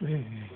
Hey.